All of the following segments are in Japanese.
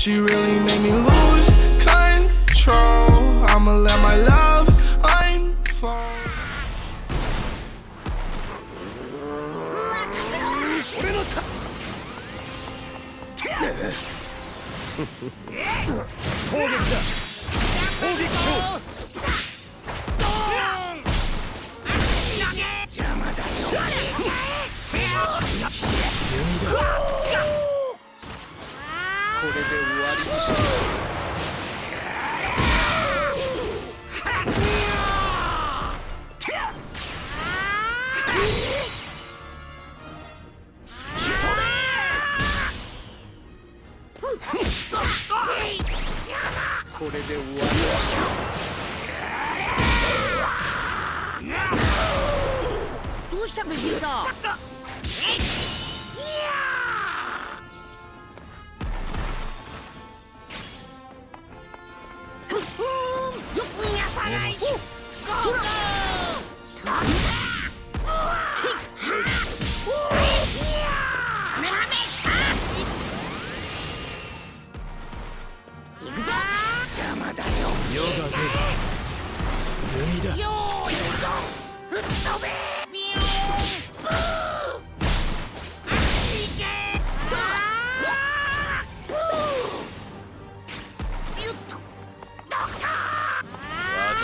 She really made me lose control. I'ma let my love unfold. Hold it up! Hold it up! どうしたベジー？タく逃がさ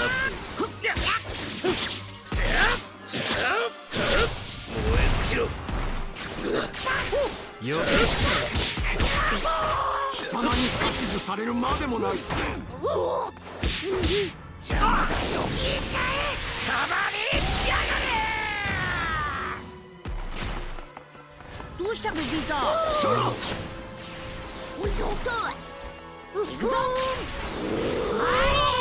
って燃え尽きろよ貴様に指図されるまでもない。邪魔だよいけたまりやがれどうしたベジータ。おいよっと行くぞ。手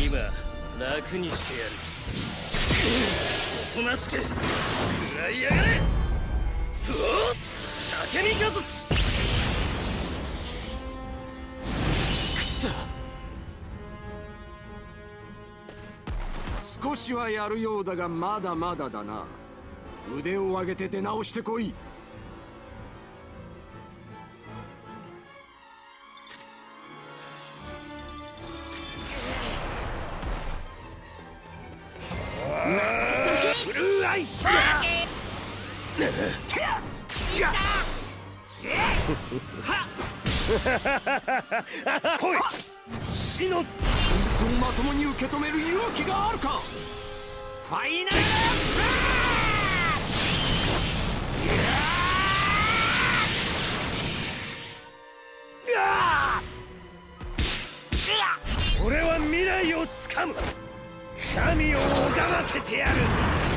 今楽にしてやる。となしく食らいやがれ。おお竹見ガズチくそ。少しはやるようだがまだまだだな。腕を上げて出直してこい。イス来い死のこいつをまともに受け止める勇気があるかファイナルフラッシュ俺は未来をつかむ。神を拝ませてやる。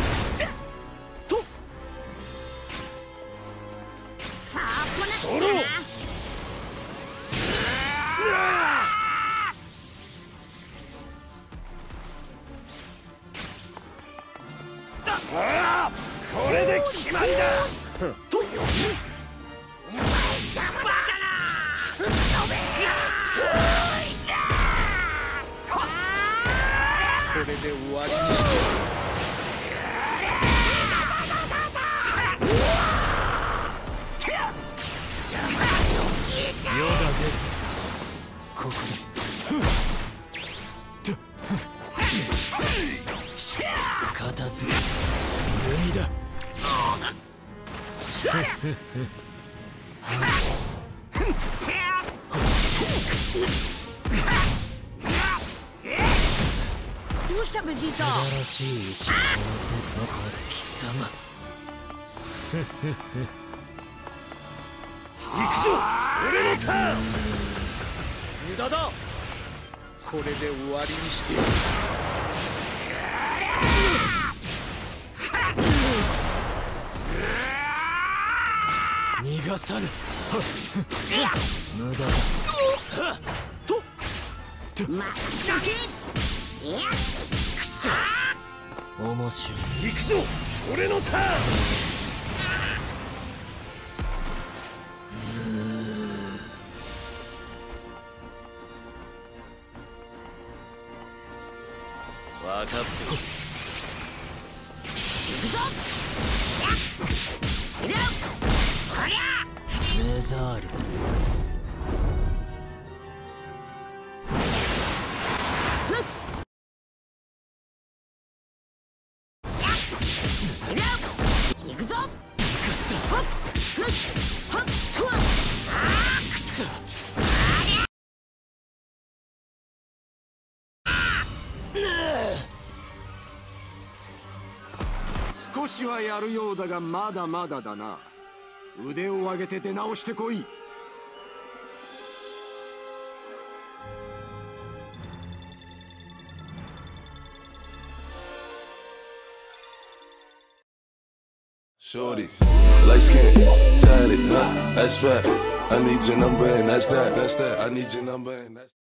片付け。済だ。どうしたベジータ？素晴らしい貴様行くぞ。俺のターン。無駄だ。これで終わりにして。やる逃がさぬ。無駄だ。まったけいやくそ面白い行くぞ。俺のターン。分かって行くぞほっほっほっとあーくそ少しはやるようだがまだまだだな。腕を上げて出直してこい Shorty, light skin, tatted, huh? That's fat. I need your number and that's that. That's that. I need your number and that's.